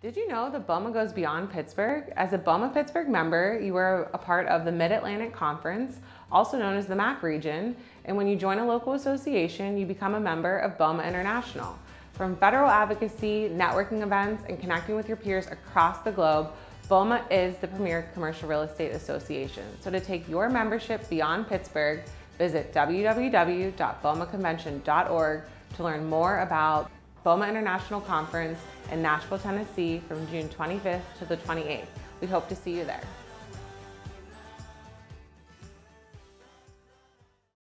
Did you know the BOMA goes beyond Pittsburgh? As a BOMA Pittsburgh member, you are a part of the Mid-Atlantic Conference, also known as the MAC region, and when you join a local association, you become a member of BOMA International. From federal advocacy, networking events, and connecting with your peers across the globe, BOMA is the premier commercial real estate association. So to take your membership beyond Pittsburgh, visit www.bomaconvention.org to learn more about BOMA International Conference in Nashville, Tennessee from June 25th to the 28th. We hope to see you there.